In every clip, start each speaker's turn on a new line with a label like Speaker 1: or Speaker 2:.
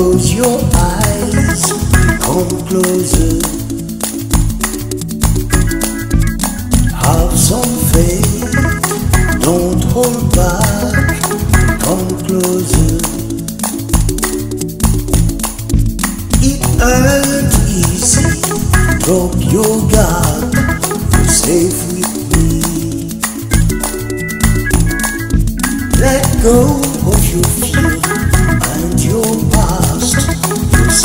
Speaker 1: your eyes, come closer. Have some faith, don't hold back, come closer. It ain't easy, drop your guard, you're safe with me. Let go of your fear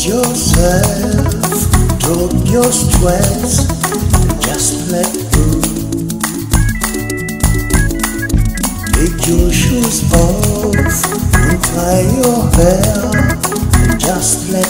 Speaker 1: Lose yourself, drop your stress, and just let go. Take your shoes off, untie your hair, and just let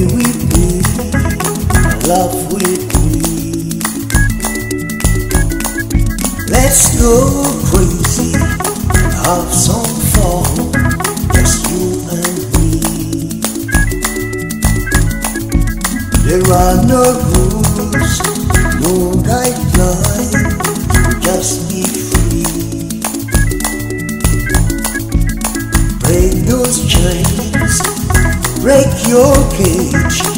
Speaker 1: love with me. Let's go crazy, have some fun, just you and me. There are no rules, no guidelines, just be free. Break those chains, break your cage,